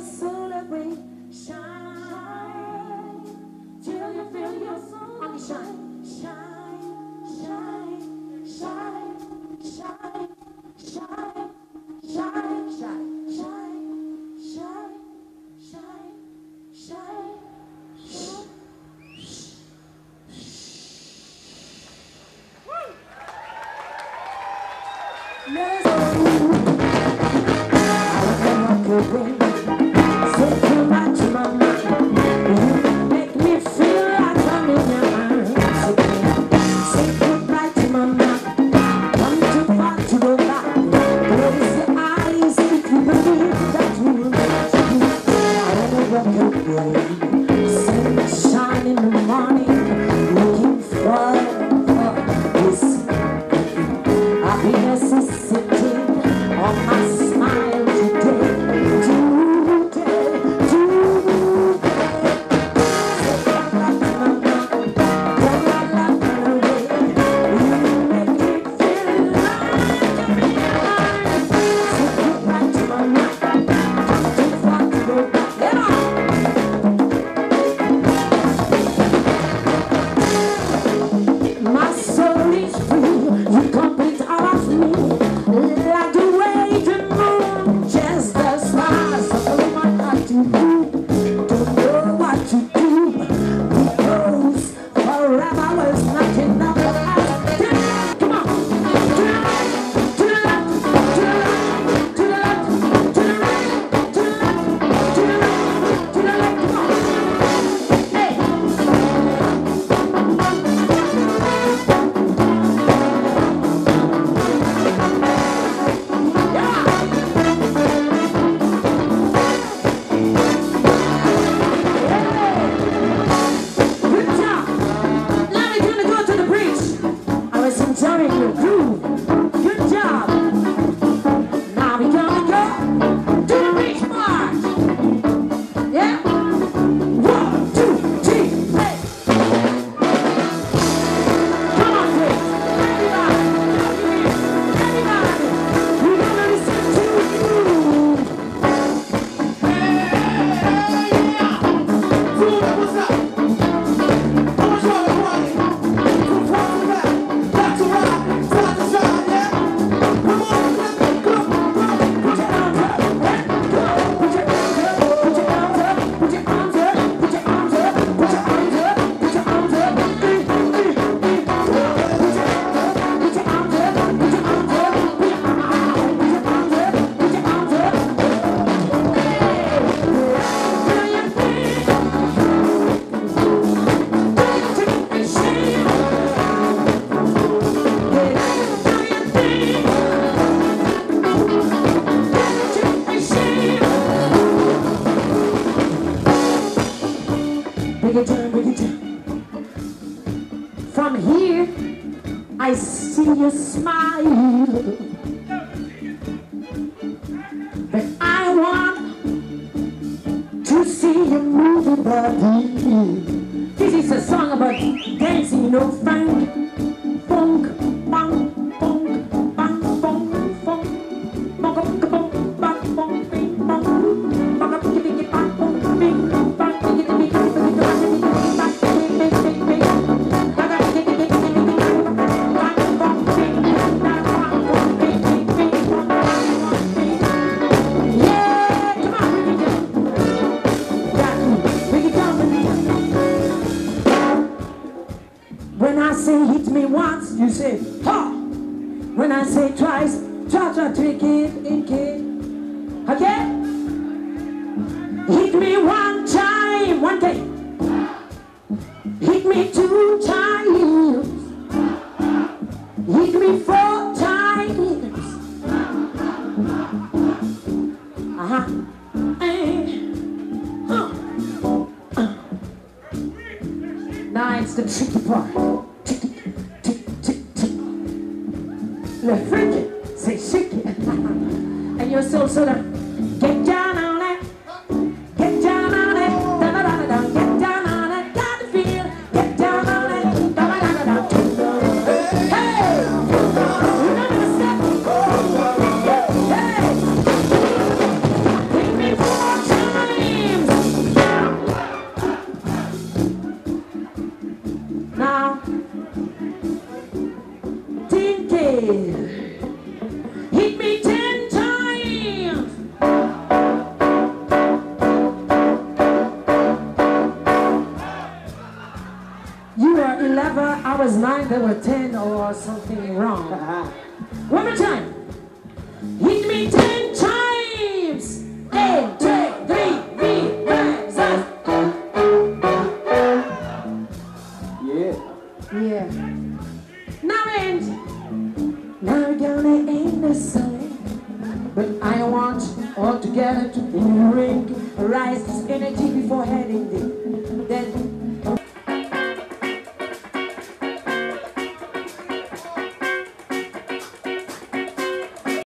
Sunshine see you smile. But I want to see you move your body. This is a song about dancing, you know, funk, funk, funk, funk, funk, funk, funk, funk, funk. It's the tricky part. Tick, tick, freak it. Say shake it. and you're so sort of get down was 9, they were 10 or something wrong. Uh-huh. One more time. Hit me 10 times. Eight, two, three, three, five, six. Yeah. Yeah. Now end. Now we're gonna end the song. But I want all together to bring rise this energy before heading there.